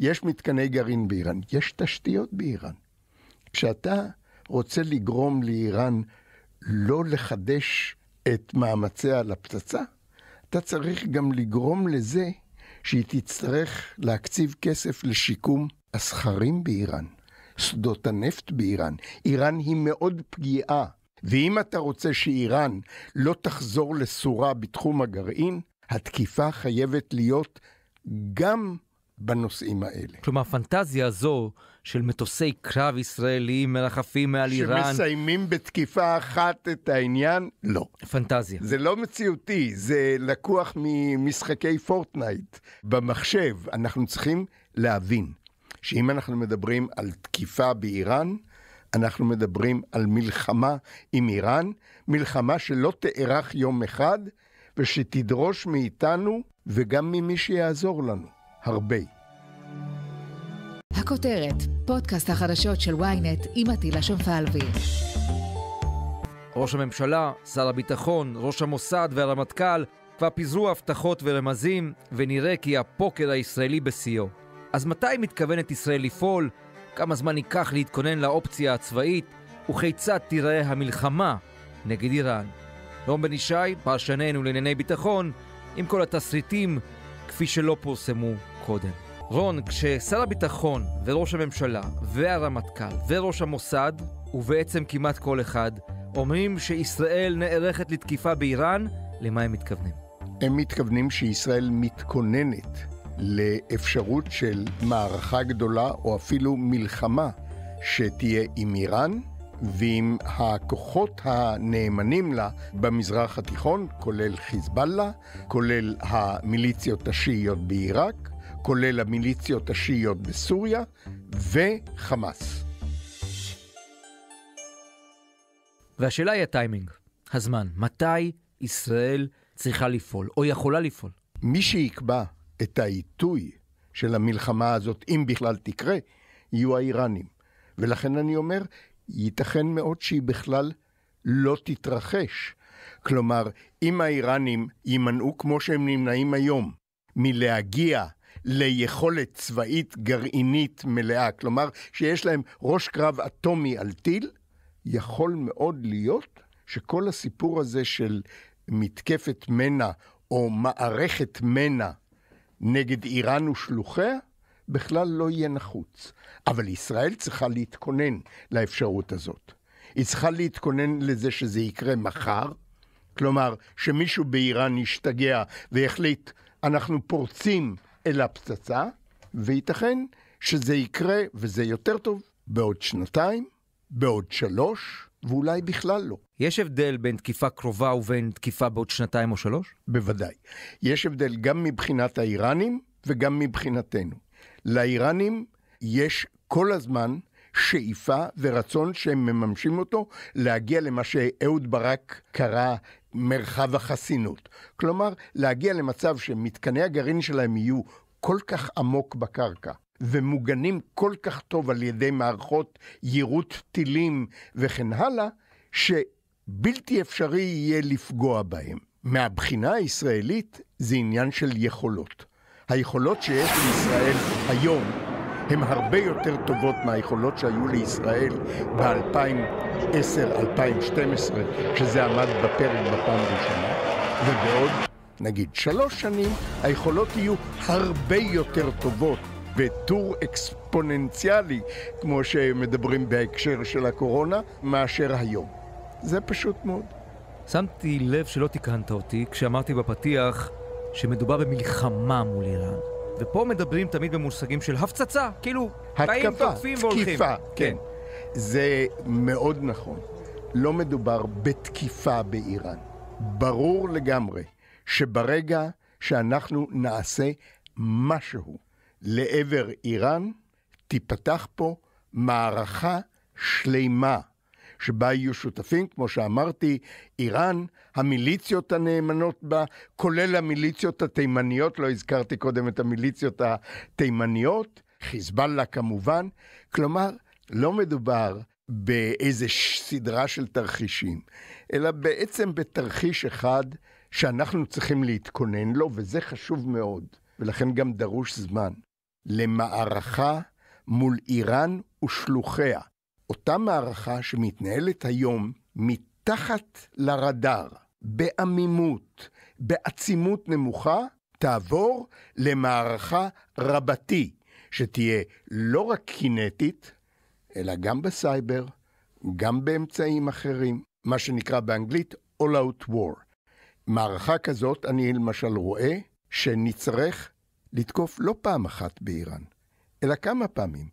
יש מתקני גרעין באיראן, יש תשתיות באיראן. כשאתה רוצה לגרום לאיראן לא לחדש את מאמציה לפצצה, אתה צריך גם לגרום לזה שהיא תצטרך להקציב כסף לשיקום הסכרים באיראן, שדות הנפט באיראן. איראן היא מאוד פגיעה, ואם אתה רוצה שאיראן לא תחזור לסורה בתחום הגרעין, התקיפה חייבת להיות גם בנושאים האלה. כלומר, הפנטזיה הזו של מטוסי קרב ישראלים מרחפים מעל איראן... שמסיימים בתקיפה אחת את העניין? לא. פנטזיה. זה לא מציאותי, זה לקוח ממשחקי פורטנייט. במחשב אנחנו צריכים להבין שאם אנחנו מדברים על תקיפה באיראן, אנחנו מדברים על מלחמה עם איראן, מלחמה שלא תארך יום אחד, ושתדרוש מאיתנו וגם ממי שיעזור לנו הרבה. הכותרת, פודקאסט החדשות של ynet עם עטילה שומפלבי. ראש הממשלה, שר הביטחון, ראש המוסד והרמטכ"ל כבר פיזרו הבטחות ורמזים, ונראה כי הפוקר הישראלי בשיאו. אז מתי מתכוונת ישראל לפעול? כמה זמן ייקח להתכונן לאופציה הצבאית? וכיצד תיראה המלחמה נגד איראן? רום בן ישי, פרשננו לענייני ביטחון, עם כל התסריטים כפי שלא פורסמו קודם. רון, כששר הביטחון וראש הממשלה והרמטכ"ל וראש המוסד, ובעצם כמעט כל אחד, אומרים שישראל נערכת לתקיפה באיראן, למה הם מתכוונים? הם מתכוונים שישראל מתכוננת לאפשרות של מערכה גדולה או אפילו מלחמה שתהיה עם איראן ועם הכוחות הנאמנים לה במזרח התיכון, כולל חיזבאללה, כולל המיליציות השיעיות בעיראק, כולל המיליציות השיעיות בסוריה וחמאס. והשאלה היא הטיימינג, הזמן. מתי ישראל צריכה לפעול, או יכולה לפעול? מי שיקבע את העיתוי של המלחמה הזאת, אם בכלל תקרה, יהיו האיראנים. ולכן אני אומר, ייתכן מאוד שהיא בכלל לא תתרחש. כלומר, אם האיראנים יימנעו כמו שהם נמנעים היום מלהגיע ליכולת צבאית גרעינית מלאה, כלומר שיש להם ראש קרב אטומי על טיל, יכול מאוד להיות שכל הסיפור הזה של מתקפת מנע או מערכת מנע נגד איראן ושלוחיה, בכלל לא יהיה נחוץ. אבל ישראל צריכה להתכונן לאפשרות הזאת. היא צריכה להתכונן לזה שזה יקרה מחר, כלומר, שמישהו באיראן ישתגע ויחליט, אנחנו פורצים אל הפצצה, וייתכן שזה יקרה, וזה יותר טוב, בעוד שנתיים, בעוד שלוש, ואולי בכלל לא. יש הבדל בין תקיפה קרובה ובין תקיפה בעוד שנתיים או שלוש? בוודאי. יש הבדל גם מבחינת האיראנים וגם מבחינתנו. לאיראנים יש כל הזמן שאיפה ורצון שהם מממשים אותו להגיע למה שאהוד ברק קרא מרחב החסינות. כלומר, להגיע למצב שמתקני הגרעין שלהם יהיו כל כך עמוק בקרקע, ומוגנים כל כך טוב על ידי מערכות יירוט טילים וכן הלאה, שבלתי אפשרי יהיה לפגוע בהם. מהבחינה הישראלית זה עניין של יכולות. היכולות שיש לישראל היום הן הרבה יותר טובות מהיכולות שהיו לישראל ב-2010-2012, כשזה עמד בפרק בפעם הראשונה, ובעוד, נגיד, שלוש שנים, היכולות יהיו הרבה יותר טובות. בטור אקספוננציאלי, כמו שמדברים בהקשר של הקורונה, מאשר היום. זה פשוט מאוד. שמתי לב שלא תיקנת אותי כשאמרתי בפתיח שמדובר במלחמה מול איראן. ופה מדברים תמיד במושגים של הפצצה, כאילו, באים, תוקפים והולכים. תקיפה, כן. זה מאוד נכון. לא מדובר בתקיפה באיראן. ברור לגמרי שברגע שאנחנו נעשה משהו לעבר איראן, תיפתח פה מערכה שלמה. שבה יהיו שותפים, כמו שאמרתי, איראן, המיליציות הנאמנות בה, כולל המיליציות התימניות, לא הזכרתי קודם את המיליציות התימניות, חיזבאללה כמובן, כלומר, לא מדובר באיזה סדרה של תרחישים, אלא בעצם בתרחיש אחד שאנחנו צריכים להתכונן לו, וזה חשוב מאוד, ולכן גם דרוש זמן. למערכה מול איראן ושלוחיה. אותה מערכה שמתנהלת היום מתחת לרדאר, בעמימות, בעצימות נמוכה, תעבור למערכה רבתי, שתהיה לא רק קינטית, אלא גם בסייבר, גם באמצעים אחרים, מה שנקרא באנגלית All Out War. מערכה כזאת, אני למשל רואה שנצטרך לתקוף לא פעם אחת באיראן, אלא כמה פעמים.